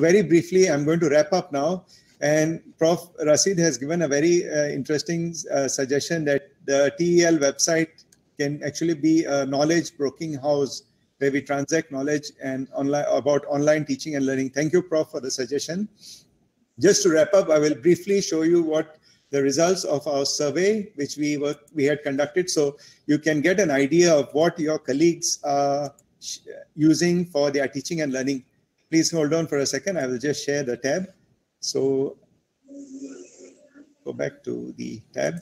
very briefly, I'm going to wrap up now. And Prof. Rasid has given a very uh, interesting uh, suggestion that the TEL website can actually be a knowledge broking house where we transact knowledge and online about online teaching and learning. Thank you, Prof, for the suggestion. Just to wrap up, I will briefly show you what the results of our survey, which we were we had conducted, so you can get an idea of what your colleagues are using for their teaching and learning. Please hold on for a second. I will just share the tab. So go back to the tab.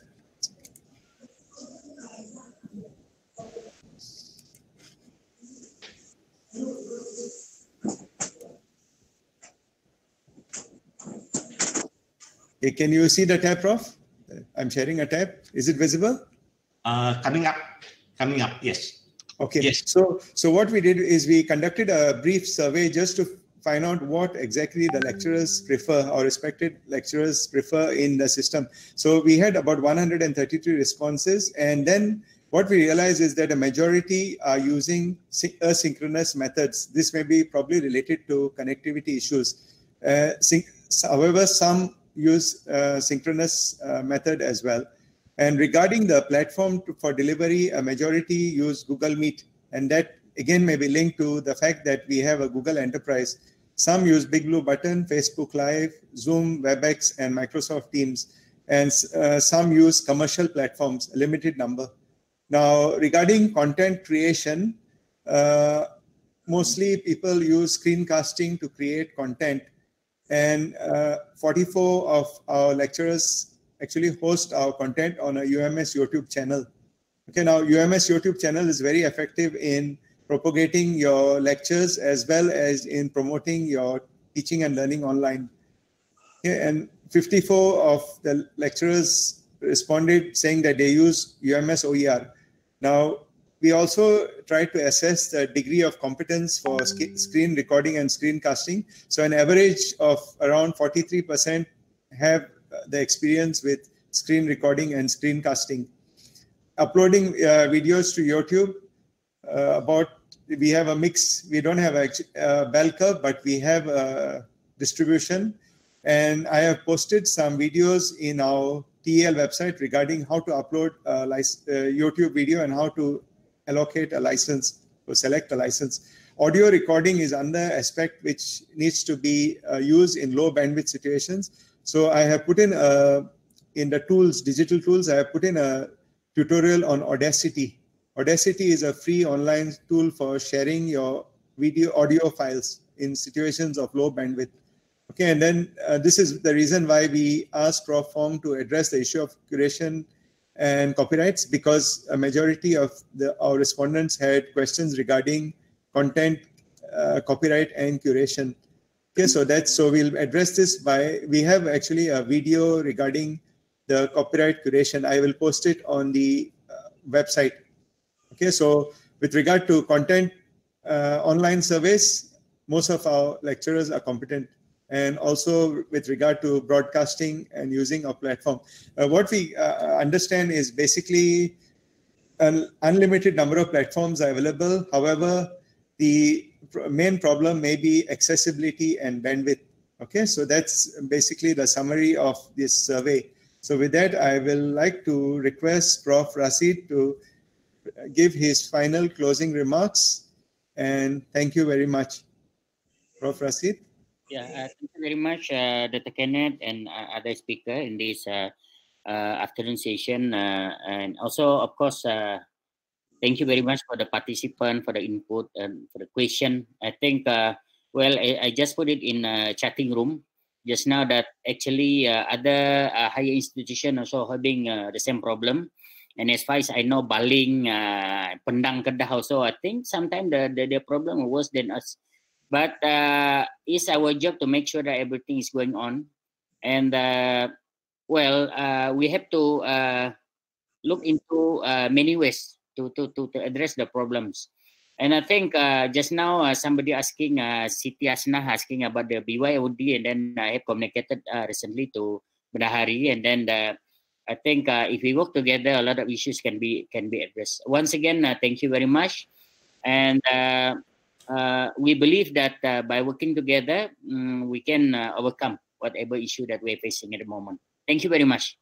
Okay, can you see the tab, Prof? I'm sharing a tab. Is it visible? Uh, coming up. Coming up. Yes. Okay. Yes. So, so what we did is we conducted a brief survey just to find out what exactly the lecturers prefer or respected lecturers prefer in the system. So we had about 133 responses, and then what we realized is that a majority are using asynchronous methods. This may be probably related to connectivity issues. Uh, however, some use uh, synchronous uh, method as well. And regarding the platform for delivery, a majority use Google Meet. And that again may be linked to the fact that we have a Google Enterprise. Some use Big Blue Button, Facebook Live, Zoom, WebEx, and Microsoft Teams. And uh, some use commercial platforms, a limited number. Now, regarding content creation, uh, mostly people use screencasting to create content and uh, 44 of our lecturers actually host our content on a UMS YouTube channel. Okay, now UMS YouTube channel is very effective in propagating your lectures as well as in promoting your teaching and learning online. Okay, and 54 of the lecturers responded saying that they use UMS OER. Now, we also try to assess the degree of competence for screen recording and screencasting. So an average of around 43% have the experience with screen recording and screencasting. Uploading uh, videos to YouTube, uh, about we have a mix. We don't have a, a bell curve, but we have a distribution. And I have posted some videos in our TEL website regarding how to upload a YouTube video and how to allocate a license or select a license. Audio recording is another aspect which needs to be uh, used in low bandwidth situations. So I have put in a, in the tools, digital tools, I have put in a tutorial on Audacity. Audacity is a free online tool for sharing your video audio files in situations of low bandwidth. Okay, and then uh, this is the reason why we asked Fong to address the issue of curation and copyrights because a majority of the, our respondents had questions regarding content, uh, copyright, and curation. Okay, so that's so we'll address this by we have actually a video regarding the copyright curation. I will post it on the uh, website. Okay, so with regard to content uh, online surveys, most of our lecturers are competent and also with regard to broadcasting and using our platform. Uh, what we uh, understand is basically an unlimited number of platforms are available. However, the main problem may be accessibility and bandwidth. Okay, so that's basically the summary of this survey. So with that, I will like to request Prof. Rasid to give his final closing remarks. And thank you very much. Prof. Rasid. Yeah, uh, thank you very much, uh, Dr. Kenneth and uh, other speaker in this uh, uh, afternoon session. Uh, and also, of course, thank you very much for the participant, for the input, and for the question. I think, well, I, I, just put it in a chatting room just now that actually other higher institution also having the same problem. And as far as I know, Baling, Pendang Kedah also, I think sometimes the, the, the problem worse than us but uh, it's our job to make sure that everything is going on and uh, well uh, we have to uh, look into uh, many ways to, to, to, to address the problems and i think uh, just now somebody asking uh, asna asking about the byod and then i have communicated recently to Bendahari and then the, I think if we work together, a lot of issues can be can be addressed. Once again, thank you very much, and uh, we believe that uh, by working together, um, we can uh, overcome whatever issue that we're facing at the moment. Thank you very much.